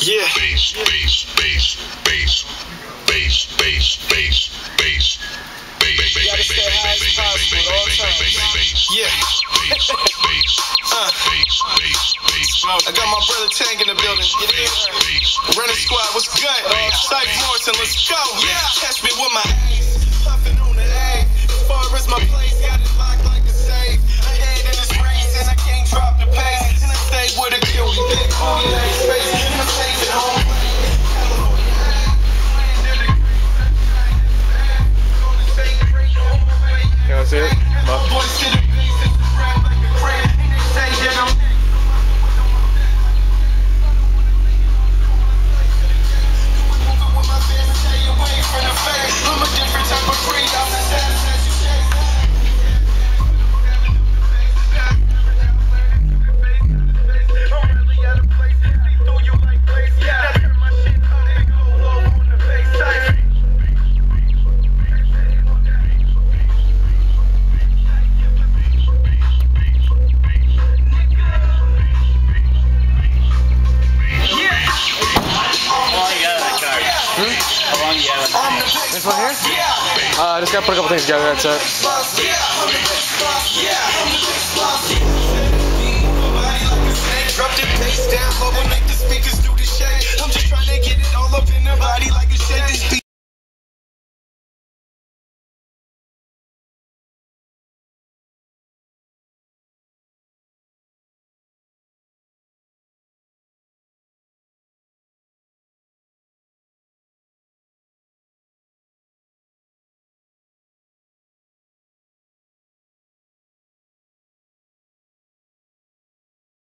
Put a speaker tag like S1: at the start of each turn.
S1: Yeah.
S2: Bass, bass, bass, bass, bass, bass, bass, bass.
S1: I got my brother Tank in the building. Running squad, what's good? Sight Morrison, let's go. Yeah. Catch me with my ace. Puffing on the A. Far as my place,
S3: Want it? Look. This one here? Uh, I just gotta put a couple things together, that's it.